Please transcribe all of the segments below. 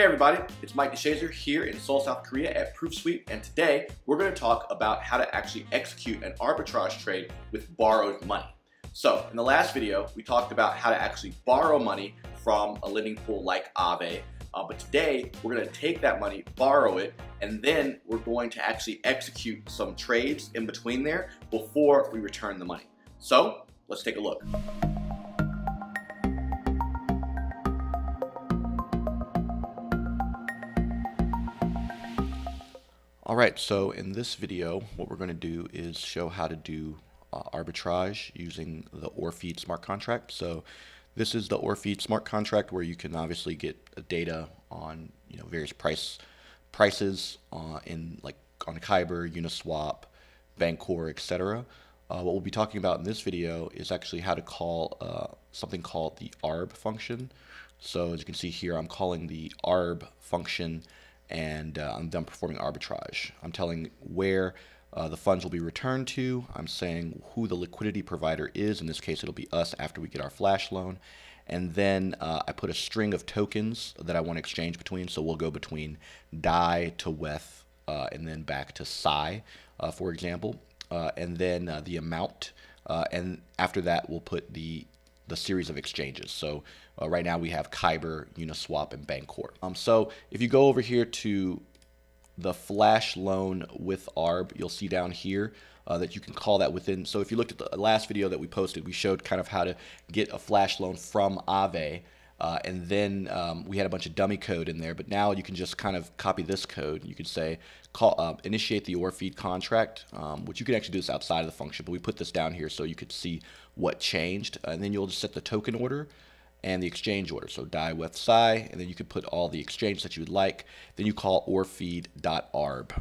Hey everybody, it's Mike DeShazer here in Seoul, South Korea at ProofSuite, and today we're going to talk about how to actually execute an arbitrage trade with borrowed money. So, in the last video, we talked about how to actually borrow money from a lending pool like Aave, uh, but today we're going to take that money, borrow it, and then we're going to actually execute some trades in between there before we return the money. So, let's take a look. Alright, so in this video, what we're going to do is show how to do uh, arbitrage using the OrFeed smart contract. So this is the OrFeed smart contract where you can obviously get data on you know various price prices uh, in like on Kyber, Uniswap, Bancor, etc. Uh, what we'll be talking about in this video is actually how to call uh, something called the arb function. So as you can see here, I'm calling the arb function and uh, I'm done performing arbitrage. I'm telling where uh, the funds will be returned to. I'm saying who the liquidity provider is. In this case, it'll be us after we get our flash loan. And then uh, I put a string of tokens that I want to exchange between. So we'll go between DAI to WETH uh, and then back to SAI, uh, for example. Uh, and then the amount. and after that, we'll put the the series of exchanges. So uh, right now we have Kyber, Uniswap, and Bancor. Um, so if you go over here to the flash loan with ARB, you'll see down here uh, that you can call that within. So if you looked at the last video that we posted, we showed kind of how to get a flash loan from Aave. Uh, and then um, we had a bunch of dummy code in there, but now you can just kind of copy this code. You could say call uh, initiate the OrFeed contract, um, which you can actually do this outside of the function, but we put this down here so you could see what changed. And then you'll just set the token order and the exchange order. So DAI WETH SAI, and then you could put all the exchange that you would like. Then you call orfeed.arb.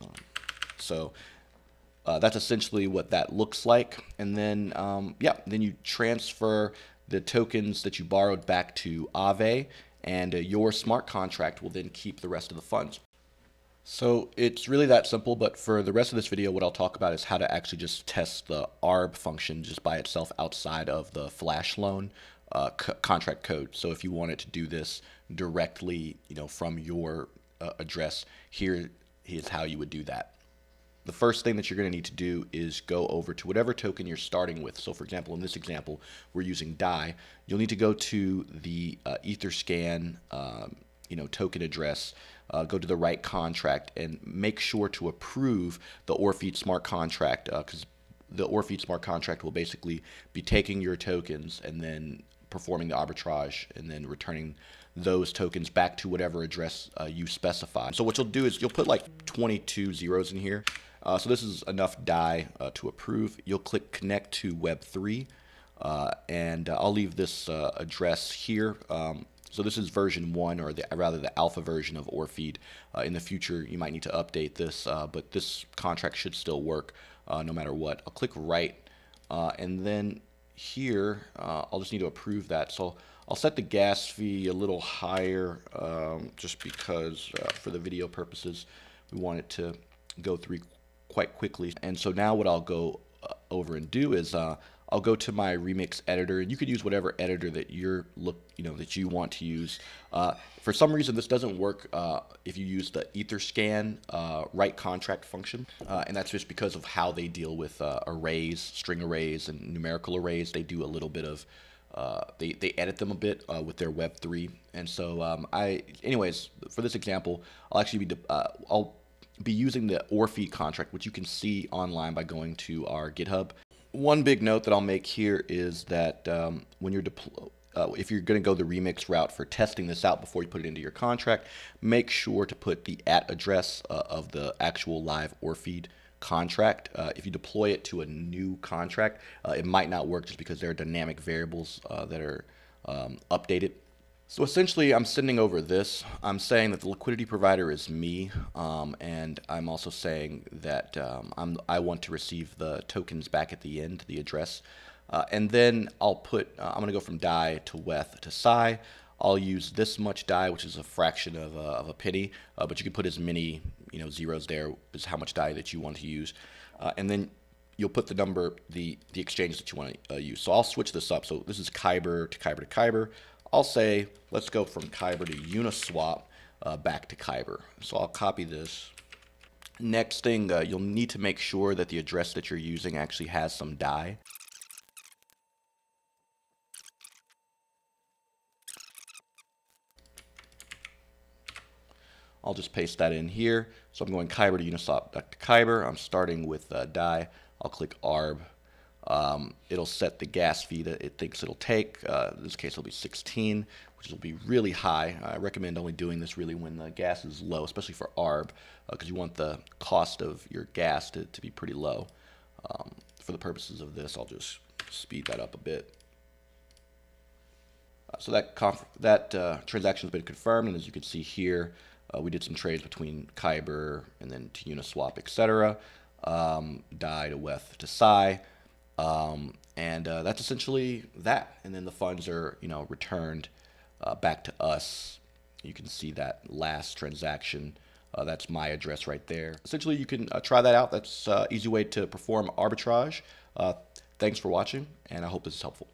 Um, so uh, that's essentially what that looks like. And then, um, yeah, then you transfer the tokens that you borrowed back to Aave, and uh, your smart contract will then keep the rest of the funds. So it's really that simple, but for the rest of this video, what I'll talk about is how to actually just test the ARB function just by itself outside of the flash loan uh, contract code. So if you wanted to do this directly, you know, from your uh, address, here is how you would do that. The first thing that you're going to need to do is go over to whatever token you're starting with. So for example, in this example, we're using DAI. You'll need to go to the uh, Etherscan, um, you know, token address, uh, go to the right contract and make sure to approve the OrFeed smart contract because uh, the OrFeed smart contract will basically be taking your tokens and then performing the arbitrage and then returning those tokens back to whatever address uh, you specify. So what you'll do is you'll put like 22 zeros in here. Uh, so this is enough DAI uh, to approve. You'll click connect to Web3 uh, and uh, I'll leave this uh, address here. Um, so this is version one, or the, rather the alpha version of OrFeed. in the future, you might need to update this, but this contract should still work no matter what. I'll click write, and then here, uh, I'll just need to approve that. So I'll set the gas fee a little higher um, just because uh, for the video purposes, we want it to go through quite quickly. And so now what I'll go uh, over and do is uh, I'll go to my remix editor, and you could use whatever editor that you're look, you know, that you want to use. Uh, for some reason, this doesn't work uh, if you use the Etherscan uh, write contract function, uh, and that's just because of how they deal with uh, arrays, string arrays, and numerical arrays. They do a little bit of they, they edit them a bit with their Web3. And so um, I, anyways, for this example, I'll actually be, I'll be using the OrFeed contract, which you can see online by going to our GitHub one big note that I'll make here is that um, when you're deploy, uh, if you're going to go the remix route for testing this out before you put it into your contract, make sure to put the at address uh, of the actual live OrFeed contract. Uh, if you deploy it to a new contract, uh, it might not work just because there are dynamic variables uh, that are um, updated so essentially, I'm sending over this. I'm saying that the liquidity provider is me, um, and I'm also saying that um, I want to receive the tokens back at the end, the address. Uh, and then I'll put, uh, I'm going to go from DAI to WETH to SAI. I'll use this much DAI, which is a fraction of a, of a penny, uh, but you can put as many you know zeros there as how much DAI that you want to use. Uh, and then you'll put the number, the, the exchange that you want to uh, use. So I'll switch this up. So this is Kyber to Kyber to Kyber. I'll say, let's go from Kyber to Uniswap. uh, back to Kyber. So I'll copy this. Next thing, uh, you'll need to make sure that the address that you're using actually has some DAI. I'll just paste that in here. So I'm going Kyber to Uniswap back to Kyber. I'm starting with uh, DAI. I'll click ARB. Um, it'll set the gas fee that it thinks it'll take. Uh, in this case, it'll be 16, which will be really high. I recommend only doing this really when the gas is low, especially for ARB, because uh, you want the cost of your gas to, to be pretty low. Um, for the purposes of this, I'll just speed that up a bit. Uh, so that that uh, transaction has been confirmed, and as you can see here, uh, we did some trades between Kyber and then to Uniswap, etc. Um, DAI to WETH to Sai. Um, and uh, that's essentially that. And then the funds are, you know, returned uh, back to us. You can see that last transaction. Uh, that's my address right there. Essentially, you can uh, try that out. That's uh, easy way to perform arbitrage. Uh, thanks for watching, and I hope this is helpful.